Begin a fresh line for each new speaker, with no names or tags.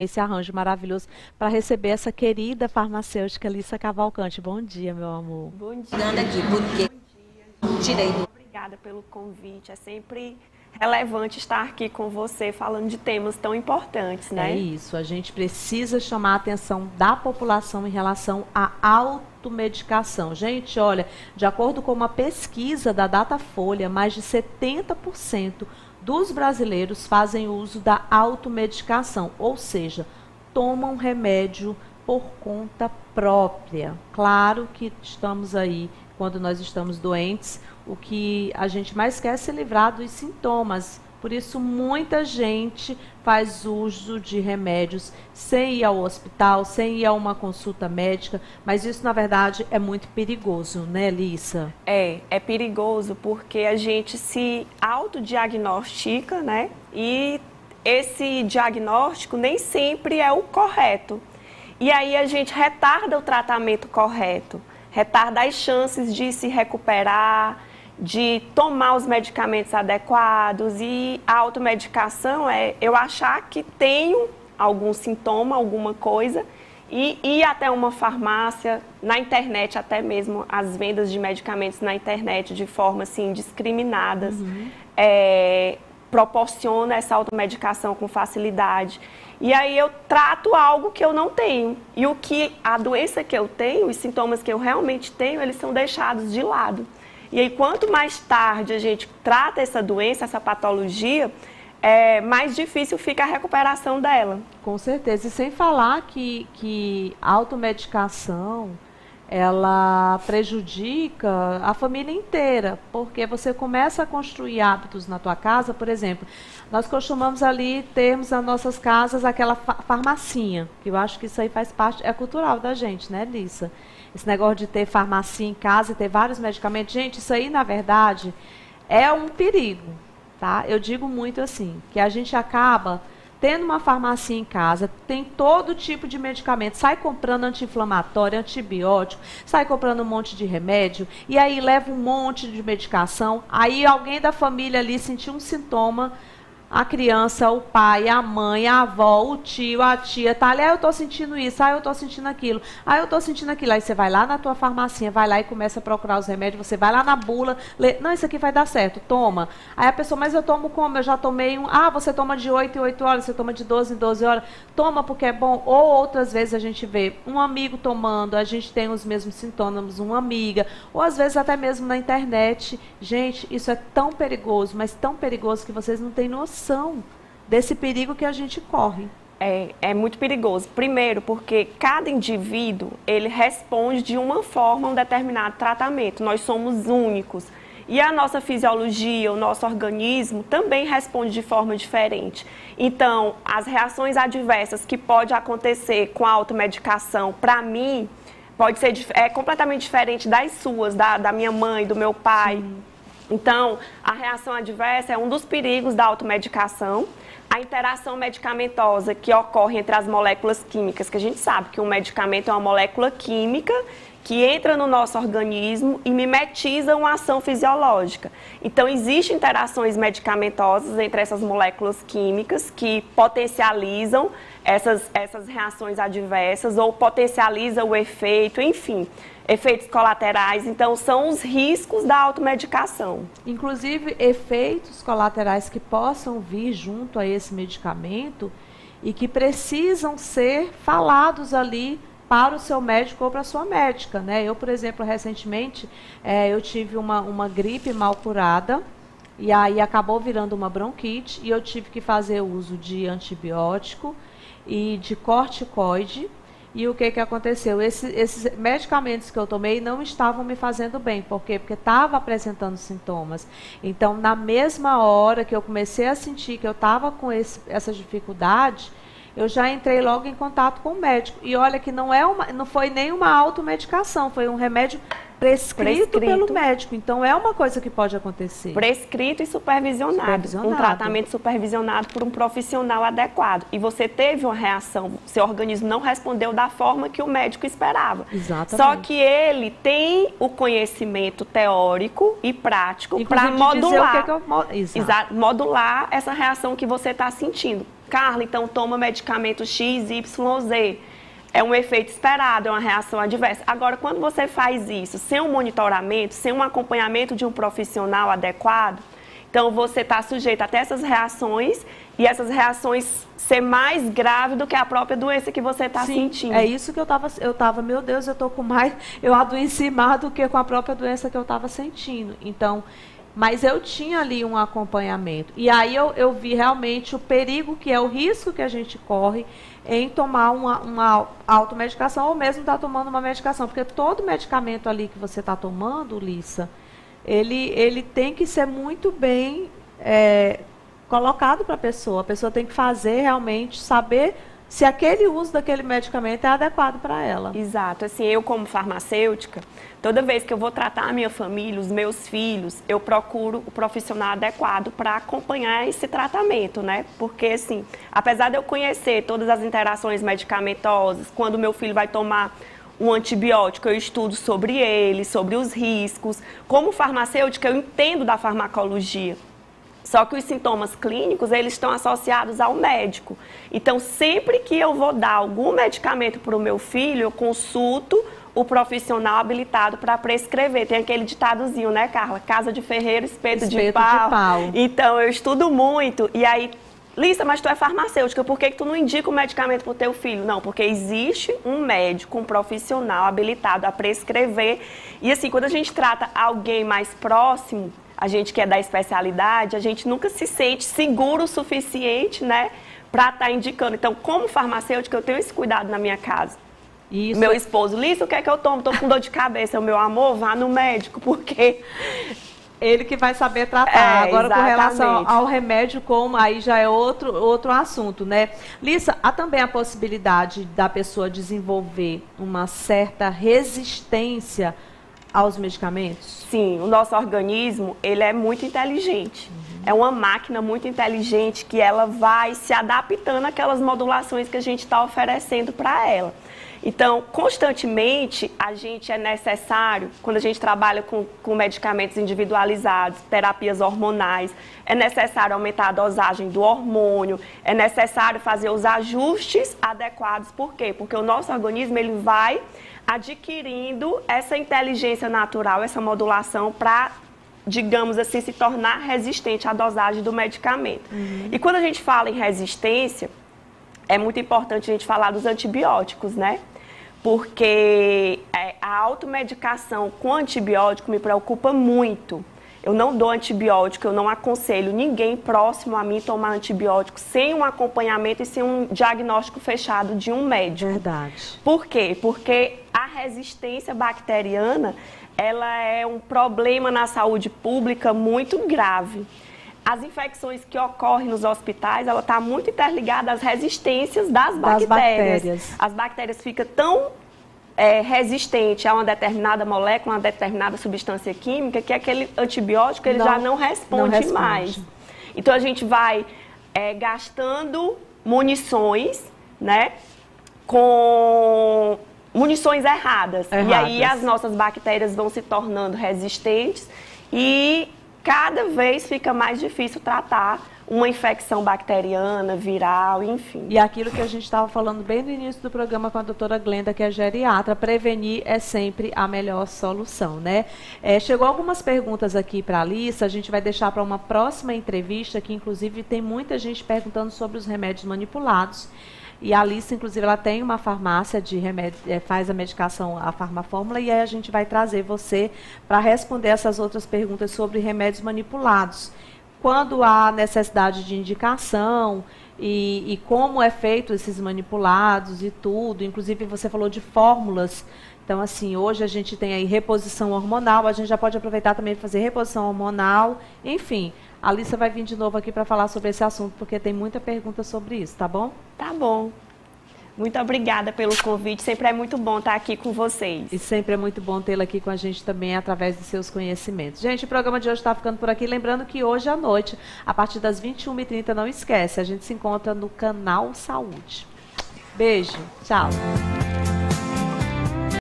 esse arranjo maravilhoso para receber essa querida farmacêutica Lissa Cavalcante. Bom dia, meu amor.
Bom dia. aqui, porque tirei. Obrigada pelo convite. É sempre relevante estar aqui com você falando de temas tão importantes, né?
É isso. A gente precisa chamar a atenção da população em relação à automedicação. Gente, olha, de acordo com uma pesquisa da Datafolha, mais de 70% dos brasileiros fazem uso da automedicação, ou seja, tomam remédio por conta própria. Claro que estamos aí, quando nós estamos doentes, o que a gente mais quer é se livrar dos sintomas, por isso, muita gente faz uso de remédios sem ir ao hospital, sem ir a uma consulta médica, mas isso, na verdade, é muito perigoso, né, Lissa?
É, é perigoso porque a gente se autodiagnostica, né? E esse diagnóstico nem sempre é o correto. E aí a gente retarda o tratamento correto, retarda as chances de se recuperar, de tomar os medicamentos adequados e a automedicação é eu achar que tenho algum sintoma, alguma coisa e ir até uma farmácia, na internet até mesmo, as vendas de medicamentos na internet de forma assim discriminadas, uhum. é, proporciona essa automedicação com facilidade. E aí eu trato algo que eu não tenho. E o que a doença que eu tenho, os sintomas que eu realmente tenho, eles são deixados de lado. E aí, quanto mais tarde a gente trata essa doença, essa patologia, é, mais difícil fica a recuperação dela.
Com certeza. E sem falar que, que a automedicação ela prejudica a família inteira, porque você começa a construir hábitos na tua casa, por exemplo, nós costumamos ali termos nas nossas casas aquela fa farmacinha, que eu acho que isso aí faz parte, é cultural da gente, né, Lissa? Esse negócio de ter farmácia em casa e ter vários medicamentos. Gente, isso aí, na verdade, é um perigo. Tá? Eu digo muito assim, que a gente acaba tendo uma farmácia em casa, tem todo tipo de medicamento, sai comprando anti-inflamatório, antibiótico, sai comprando um monte de remédio, e aí leva um monte de medicação, aí alguém da família ali sentiu um sintoma, a criança, o pai, a mãe, a avó, o tio, a tia, tá ali, ah, eu tô sentindo isso, ah, eu tô sentindo aquilo, ah, eu tô sentindo aquilo. Aí você vai lá na tua farmacinha, vai lá e começa a procurar os remédios, você vai lá na bula, lê, não, isso aqui vai dar certo, toma. Aí a pessoa, mas eu tomo como? Eu já tomei um, ah, você toma de 8 em 8 horas, você toma de 12 em 12 horas, toma porque é bom. Ou outras vezes a gente vê um amigo tomando, a gente tem os mesmos sintomas, uma amiga, ou às vezes até mesmo na internet. Gente, isso é tão perigoso, mas tão perigoso que vocês não têm noção noção desse perigo que a gente corre.
É, é, muito perigoso. Primeiro, porque cada indivíduo ele responde de uma forma a um determinado tratamento. Nós somos únicos. E a nossa fisiologia, o nosso organismo também responde de forma diferente. Então, as reações adversas que pode acontecer com a automedicação, para mim, pode ser é completamente diferente das suas, da, da minha mãe, do meu pai. Sim. Então, a reação adversa é um dos perigos da automedicação. A interação medicamentosa que ocorre entre as moléculas químicas, que a gente sabe que um medicamento é uma molécula química que entra no nosso organismo e mimetiza uma ação fisiológica. Então, existem interações medicamentosas entre essas moléculas químicas que potencializam essas, essas reações adversas ou potencializa o efeito, enfim efeitos colaterais. Então, são os riscos da automedicação.
Inclusive, efeitos colaterais que possam vir junto a esse medicamento e que precisam ser falados ali para o seu médico ou para a sua médica. Né? Eu, por exemplo, recentemente, é, eu tive uma, uma gripe mal curada. E aí acabou virando uma bronquite e eu tive que fazer uso de antibiótico e de corticoide e o que, que aconteceu? Esse, esses medicamentos que eu tomei não estavam me fazendo bem. Por quê? Porque estava apresentando sintomas. Então, na mesma hora que eu comecei a sentir que eu estava com esse, essas dificuldades, eu já entrei logo em contato com o médico. E olha que não, é uma, não foi nem uma automedicação, foi um remédio prescrito, prescrito, pelo médico. Então é uma coisa que pode acontecer.
Prescrito e supervisionado. supervisionado. Um tratamento supervisionado por um profissional adequado. E você teve uma reação, seu organismo não respondeu da forma que o médico esperava.
Exatamente.
Só que ele tem o conhecimento teórico e prático para modular,
que é que eu...
modular essa reação que você está sentindo Carla, então toma medicamento X, Y, Z. É um efeito esperado, é uma reação adversa. Agora, quando você faz isso sem um monitoramento, sem um acompanhamento de um profissional adequado, então você está sujeito até essas reações e essas reações ser mais grave do que a própria doença que você está sentindo.
É isso que eu estava, eu tava, meu Deus, eu estou com mais, eu adoeci mais do que com a própria doença que eu estava sentindo. Então, mas eu tinha ali um acompanhamento. E aí eu, eu vi realmente o perigo que é o risco que a gente corre em tomar uma, uma automedicação ou mesmo estar tá tomando uma medicação. Porque todo medicamento ali que você está tomando, Lissa, ele, ele tem que ser muito bem é, colocado para a pessoa. A pessoa tem que fazer realmente, saber se aquele uso daquele medicamento é adequado para ela.
Exato. Assim, eu como farmacêutica, toda vez que eu vou tratar a minha família, os meus filhos, eu procuro o profissional adequado para acompanhar esse tratamento, né? Porque assim, apesar de eu conhecer todas as interações medicamentosas, quando meu filho vai tomar um antibiótico, eu estudo sobre ele, sobre os riscos. Como farmacêutica, eu entendo da farmacologia. Só que os sintomas clínicos, eles estão associados ao médico. Então, sempre que eu vou dar algum medicamento para o meu filho, eu consulto o profissional habilitado para prescrever. Tem aquele ditadozinho, né, Carla? Casa de ferreiro, espeto, espeto de, pau. de, pau. Então, eu estudo muito. E aí, Lisa, mas tu é farmacêutica, por que, que tu não indica o medicamento para o teu filho? Não, porque existe um médico, um profissional habilitado a prescrever. E assim, quando a gente trata alguém mais próximo, a gente que é da especialidade, a gente nunca se sente seguro o suficiente, né, para estar tá indicando. Então, como farmacêutica, eu tenho esse cuidado na minha casa. Isso. Meu esposo, Lisa, o que é que eu tomo? Estou com dor de cabeça. O meu amor, vá no médico, porque
ele que vai saber tratar. É, Agora, exatamente. com relação ao remédio, como aí já é outro, outro assunto, né? Lisa, há também a possibilidade da pessoa desenvolver uma certa resistência aos medicamentos?
Sim, o nosso organismo, ele é muito inteligente. Uhum. É uma máquina muito inteligente que ela vai se adaptando àquelas modulações que a gente está oferecendo para ela. Então, constantemente, a gente é necessário, quando a gente trabalha com, com medicamentos individualizados, terapias hormonais, é necessário aumentar a dosagem do hormônio, é necessário fazer os ajustes adequados. Por quê? Porque o nosso organismo ele vai adquirindo essa inteligência natural, essa modulação para digamos assim, se tornar resistente à dosagem do medicamento. Uhum. E quando a gente fala em resistência, é muito importante a gente falar dos antibióticos, né? Porque é, a automedicação com antibiótico me preocupa muito. Eu não dou antibiótico, eu não aconselho ninguém próximo a mim tomar antibiótico sem um acompanhamento e sem um diagnóstico fechado de um médico.
Verdade.
Por quê? Porque a resistência bacteriana, ela é um problema na saúde pública muito grave. As infecções que ocorrem nos hospitais, ela está muito interligada às resistências das, das bactérias. As bactérias ficam tão é, resistente a uma determinada molécula, uma determinada substância química, que aquele antibiótico ele não, já não responde, não responde, mais. Então a gente vai é, gastando munições, né, com munições erradas. erradas. E aí as nossas bactérias vão se tornando resistentes e cada vez fica mais difícil tratar uma infecção bacteriana, viral, enfim.
E aquilo que a gente estava falando bem no início do programa com a doutora Glenda, que é geriatra, prevenir é sempre a melhor solução, né? É, chegou algumas perguntas aqui para a Alissa, a gente vai deixar para uma próxima entrevista, que inclusive tem muita gente perguntando sobre os remédios manipulados. E a Alice, inclusive, ela tem uma farmácia de remédio, é, faz a medicação, a farmafórmula, e aí a gente vai trazer você para responder essas outras perguntas sobre remédios manipulados quando há necessidade de indicação e, e, como é feito esses manipulados e tudo. Inclusive, você falou de fórmulas. Então, assim, hoje a gente tem aí reposição hormonal, a gente já pode aproveitar também para fazer reposição hormonal. Enfim, a Alissa vai vir de novo aqui para falar sobre esse assunto, porque tem muita pergunta sobre isso, tá bom?
Tá bom. Muito obrigada pelo convite. Sempre é muito bom estar aqui com vocês.
E sempre é muito bom tê-la aqui com a gente também através dos seus conhecimentos. Gente, o programa de hoje está ficando por aqui. Lembrando que hoje à noite, a partir das 21h30, não esquece, a gente se encontra no Canal Saúde. Beijo. Tchau.